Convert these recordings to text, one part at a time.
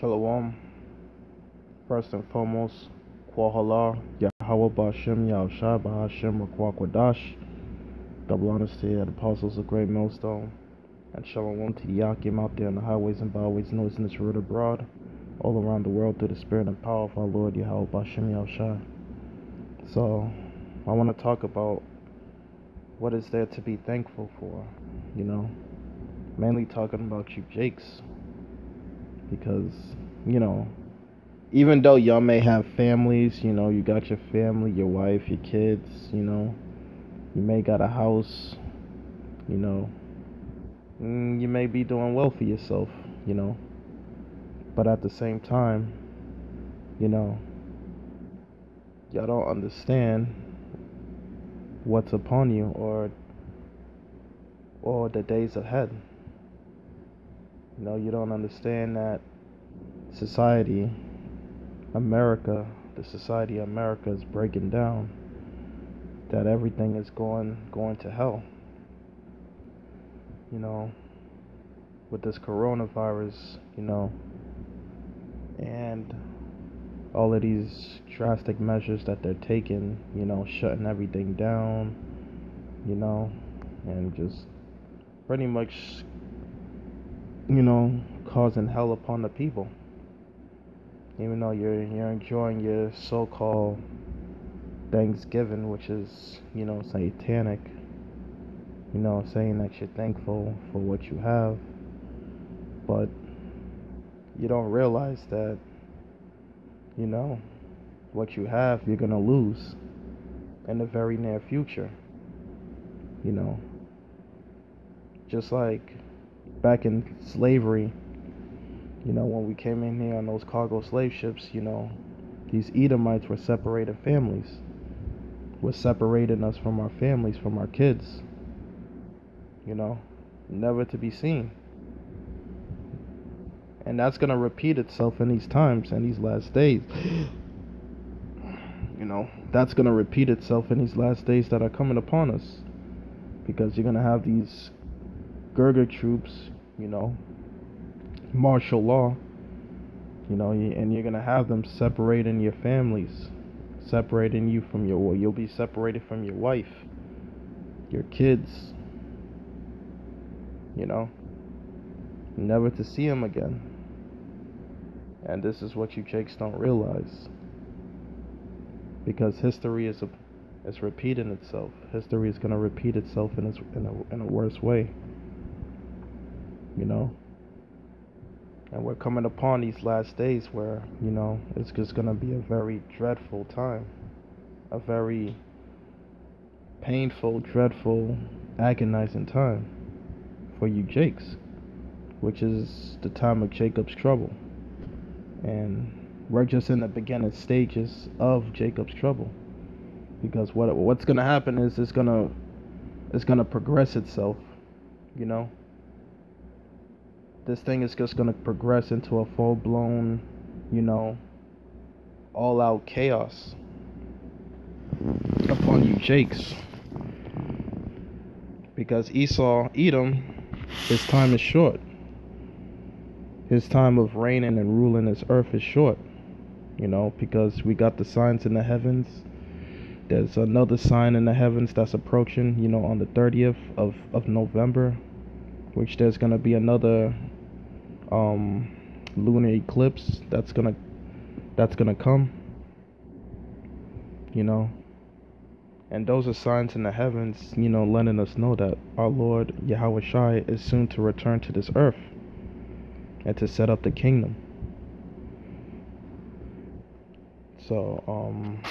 Shalom. First and foremost, Kwahala, Yahweh Bashem, Yahushua, Bahashem, Rakwakwadosh. Double honors to the apostles of Great Millstone. And Shalom to the Yakim out there on the highways and byways, noising this word abroad, all around the world through the spirit and power of our Lord Yahweh Bashem, Yahushua. So, I want to talk about what is there to be thankful for, you know, mainly talking about you Jakes because you know even though y'all may have families you know you got your family your wife your kids you know you may got a house you know mm, you may be doing well for yourself you know. But at the same time you know y'all don't understand what's upon you or or the days ahead you know, you don't understand that society, America, the society of America is breaking down. That everything is going going to hell. You know, with this coronavirus, you know, and all of these drastic measures that they're taking, you know, shutting everything down, you know, and just pretty much you know, causing hell upon the people. Even though you're you're enjoying your so-called Thanksgiving, which is you know satanic. You know, saying that you're thankful for what you have, but you don't realize that you know what you have you're gonna lose in the very near future. You know, just like back in slavery, you know, when we came in here on those cargo slave ships, you know, these Edomites were separating families, were separating us from our families, from our kids, you know, never to be seen. And that's going to repeat itself in these times and these last days. You know, that's going to repeat itself in these last days that are coming upon us. Because you're going to have these Gurkha troops, you know, martial law, you know, and you're gonna have them separating your families, separating you from your, you'll be separated from your wife, your kids, you know, never to see them again. And this is what you Jakes don't realize. Because history is a, is repeating itself. History is going to repeat itself in a, in a, in a worse way you know. And we're coming upon these last days where, you know, it's just going to be a very dreadful time. A very painful, dreadful, agonizing time for you Jakes, which is the time of Jacob's trouble. And we're just in the beginning stages of Jacob's trouble. Because what what's going to happen is it's going to it's going to progress itself, you know? This thing is just going to progress into a full blown, you know, all out chaos upon you Jakes. Because Esau, Edom, his time is short. His time of reigning and ruling this earth is short. You know, because we got the signs in the heavens. There's another sign in the heavens that's approaching, you know, on the 30th of, of November, which there's going to be another um, lunar eclipse that's gonna that's gonna come. You know, and those are signs in the heavens, you know, letting us know that our Lord Yahweh Shai is soon to return to this earth and to set up the kingdom. So, um,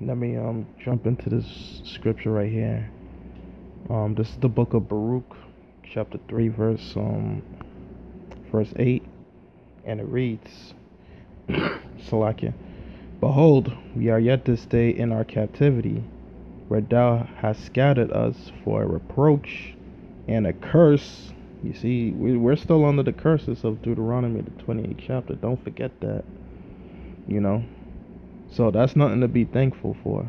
let me um jump into this scripture right here. Um, this is the book of Baruch, chapter 3 verse um verse 8 and it reads Salakia Behold we are yet this day in our captivity where thou hast scattered us for a reproach and a curse. You see we're still under the curses of Deuteronomy the 28th chapter. Don't forget that you know? So that's nothing to be thankful for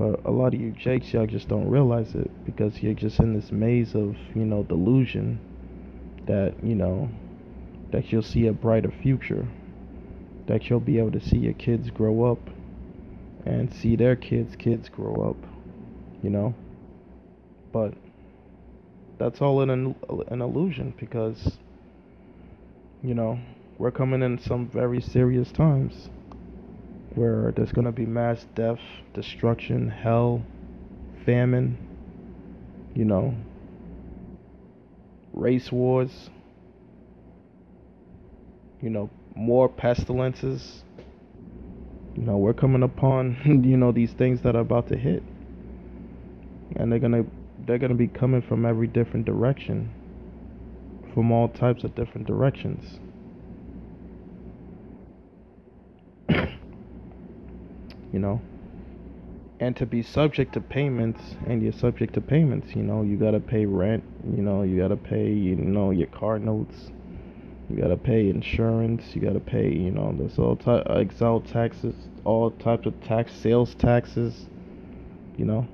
but a lot of you Jakes, y'all just don't realize it because you're just in this maze of, you know, delusion that, you know, that you'll see a brighter future, that you'll be able to see your kids grow up and see their kids' kids grow up, you know. But that's all an an illusion because you know we're coming in some very serious times where there's gonna be mass death, destruction, hell, famine, you know, race wars, you know, more pestilences. You know, we're coming upon, you know, these things that are about to hit. And they're gonna they're gonna be coming from every different direction. From all types of different directions. You know? And to be subject to payments and you're subject to payments you know you got to pay rent you know you got to pay you know your car notes you got to pay insurance you got to pay you know there's all type exalt taxes all types of tax sales taxes you know?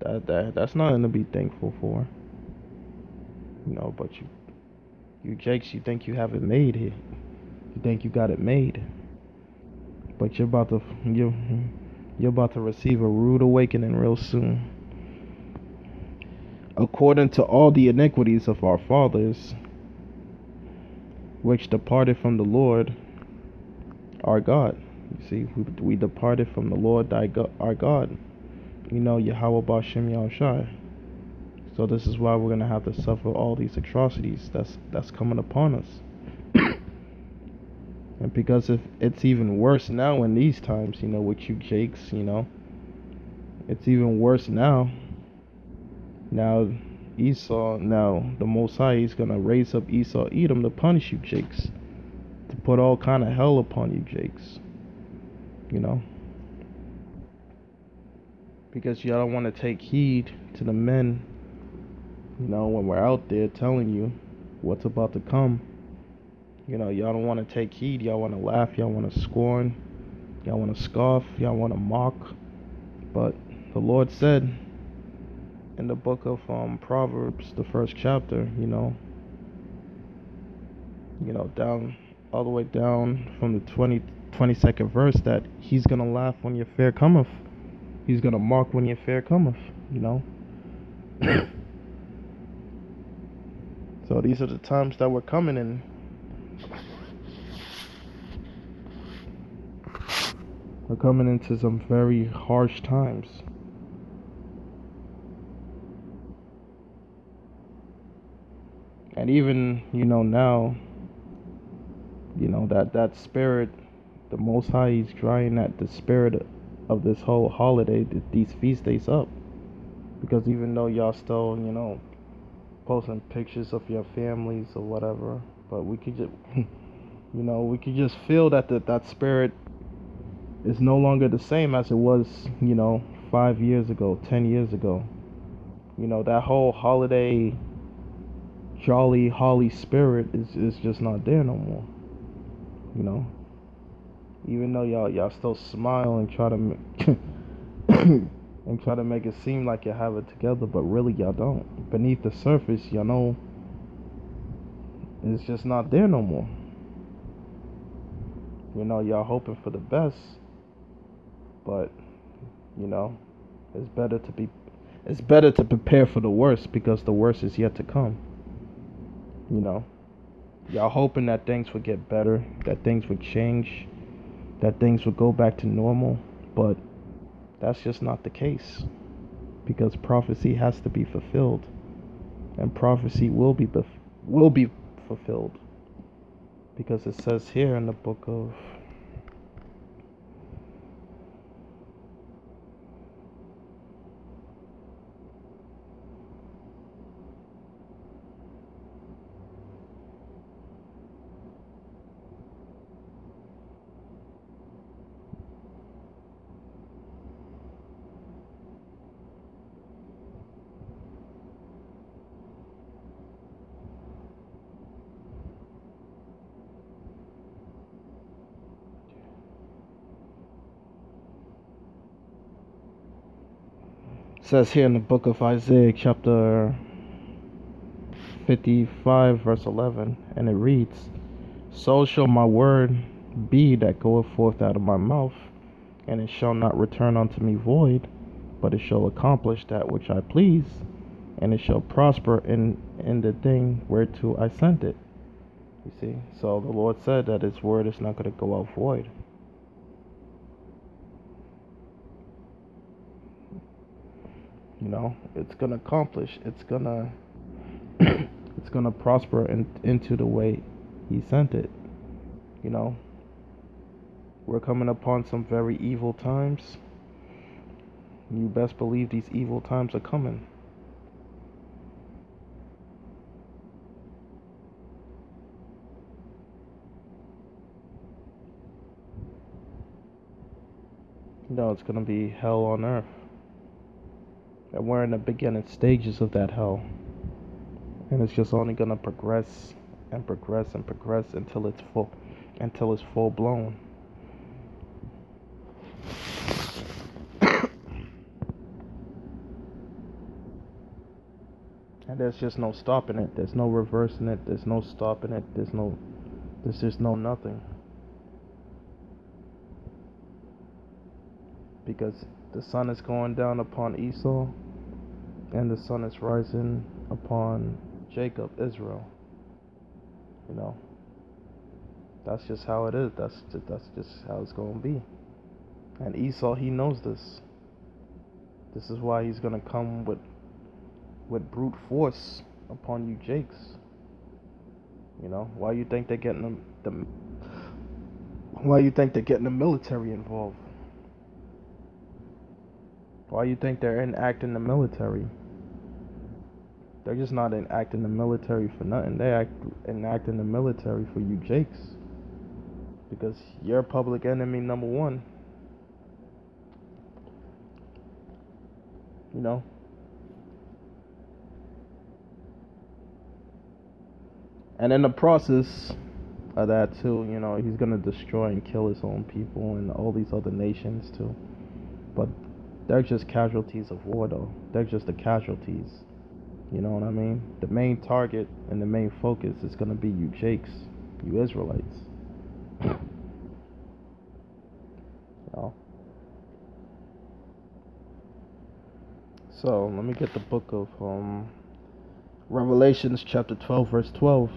That that that's nothing to be thankful for. You know but you you jakes you think you have it made here. You think you got it made but you're about to you you're about to receive a rude awakening real soon. According to all the iniquities of our fathers, which departed from the Lord our God. You see, we, we departed from the Lord thy God, our God. You know, Yahweh Bashem Yahushai. So this is why we're gonna have to suffer all these atrocities that's that's coming upon us. And because if it's even worse now in these times, you know, with you Jakes, you know, it's even worse now. Now Esau, now the Most High, he's gonna raise up Esau, Edom to punish you Jakes, to put all kind of hell upon you Jakes. You know, because y'all don't want to take heed to the men. You know, when we're out there telling you what's about to come. You know, y'all don't want to take heed. Y'all want to laugh. Y'all want to scorn. Y'all want to scoff. Y'all want to mock. But the Lord said in the book of um, Proverbs, the first chapter, you know, you know, down all the way down from the 20, 22nd verse, that He's gonna laugh when your fair cometh. He's gonna mock when your fair cometh. You know. so these are the times that we're coming in We're coming into some very harsh times. And even, you know, now, you know, that, that spirit, the Most High is drying that the spirit of this whole holiday, these feast days up. Because even though y'all still, you know, posting pictures of your families or whatever, but we could just, you know, we could just feel that the, that spirit is no longer the same as it was, you know, five years ago, ten years ago. You know, that whole holiday jolly holly spirit is, is just not there no more. You know? Even though y'all y'all still smile and try to and try to make it seem like you have it together, but really y'all don't. Beneath the surface, y'all know it's just not there no more. You know, y'all hoping for the best, but you know, it's better to be it's better to prepare for the worst because the worst is yet to come. You know, y'all hoping that things would get better, that things would change, that things would go back to normal, but that's just not the case because prophecy has to be fulfilled and prophecy will be bef- will be fulfilled because it says here in the book of says here in the book of Isaiah, chapter 55, verse 11, and it reads, So shall my word be that goeth forth out of my mouth, and it shall not return unto me void, but it shall accomplish that which I please, and it shall prosper in, in the thing whereto I sent it. You see, so the Lord said that His word is not going to go out void. You know, it's to accomplish, it's to it's to prosper in, into the way he sent it. You know, we're coming upon some very evil times. You best believe these evil times are coming. You know, it's to be hell on earth. And we're in the beginning stages of that hell. And it's just only gonna progress and progress and progress until it's full until it's full blown and there's just no stopping it. There's no reversing it. There's no stopping it. There's no there's just no nothing. Because the sun is going down upon Esau and the sun is rising upon Jacob, Israel. You know, that's just how it is. That's just, that's just how it's going to be. And Esau, he knows this. This is why he's going to come with with brute force upon you, Jakes. You know, why you think they're getting the, the why you think they're getting the military involved? Why you think they're enacting the military? They're just not enacting the military for nothing. They act enacting the military for you Jakes. Because you're public enemy number one. You know? And in the process of that too, you know, he's gonna destroy and kill his own people and all these other nations too. But they're just casualties of war though. They're just the casualties. You know what I mean? The main target and the main focus is going to be you Jakes, you Israelites. you know? So let me get the book of um, Revelations chapter 12 verse 12.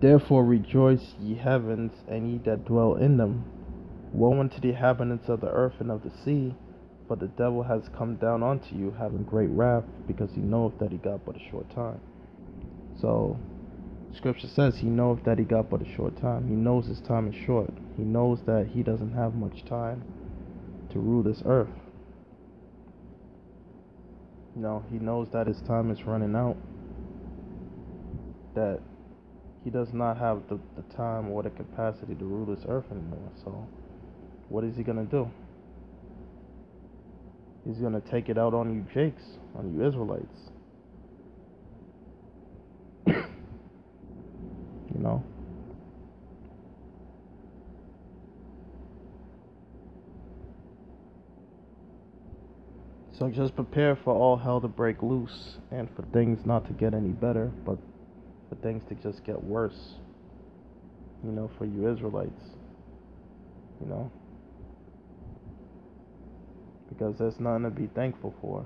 Therefore rejoice ye heavens and ye that dwell in them. Woe unto the inhabitants of the earth and of the sea but the devil has come down onto you having great wrath because he knoweth that he got but a short time. So, scripture says he knoweth that he got but a short time. He knows his time is short. He knows that he doesn't have much time to rule this earth. Know, he knows that his time is running out. That he does not have the, the time or the capacity to rule this earth anymore. So, what is he going to do? He's going to take it out on you Jakes, on you Israelites. you know? So just prepare for all hell to break loose and for things not to get any better, but for things to just get worse. You know, for you Israelites. You know? Because there's nothing to be thankful for.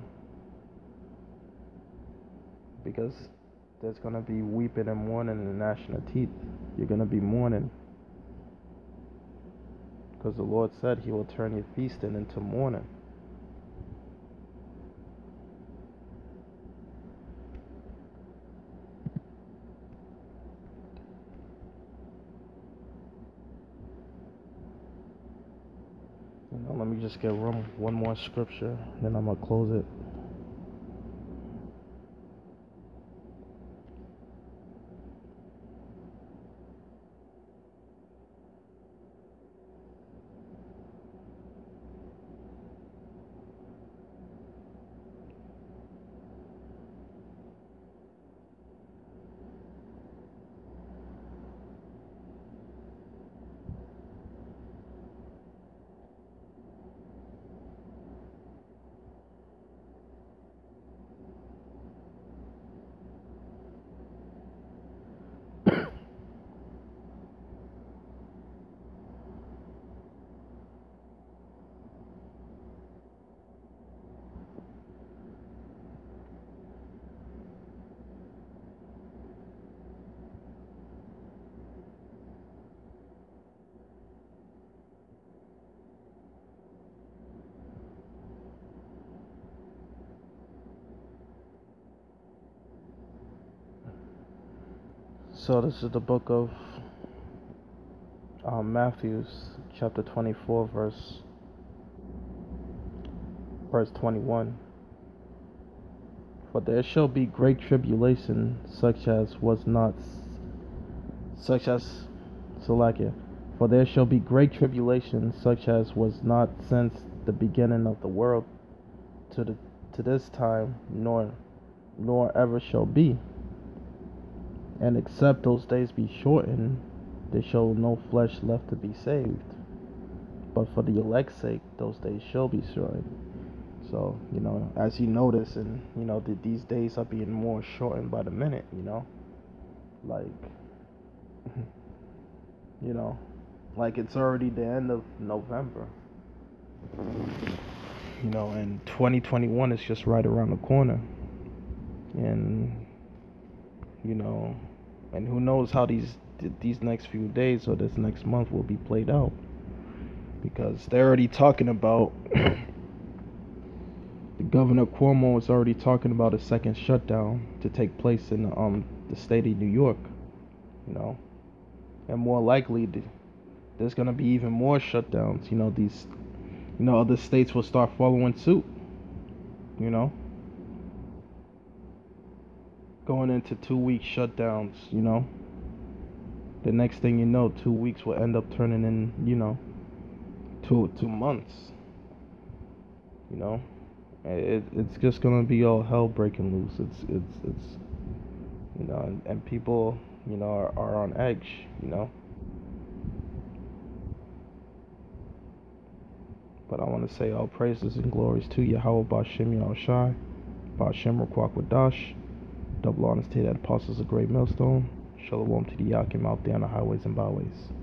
Because there's going to be weeping and mourning and gnashing of teeth. You're going to be mourning. Because the Lord said He will turn your feasting into mourning. Let me just get one, one more scripture, then I'm going to close it. So this is the book of um, Matthew's chapter 24 verse verse 21 For there shall be great tribulation such as was not such as Salakia. For there shall be great tribulation such as was not since the beginning of the world to the to this time nor nor ever shall be and except those days be shortened there shall no flesh left to be saved. But for the elect's sake, those days shall be shortened. So, you know, as you notice, and, you know, that these days are being more shortened by the minute, you know? Like, you know, like it's already the end of November. You know, and 2021 is just right around the corner. And, you know, and who knows how these these next few days or this next month will be played out because they're already talking about the governor Cuomo is already talking about a second shutdown to take place in um the state of New York, you know, and more likely there's gonna be even more shutdowns. You know, these, you know, other states will start following suit. You know, going into two week shutdowns. You know the next thing you know, two weeks will end up turning in, you know, two two months. You know, it, it's just gonna be all hell breaking loose. It's it's it's, you know, and, and people, you know, are, are on edge. You know. But I want to say all praises and glories to Yahweh Bashim Yahushai, Bashim Rakwakwa double honesty that apostles a great millstone. Shalom to the Yakim out there on the highways and byways.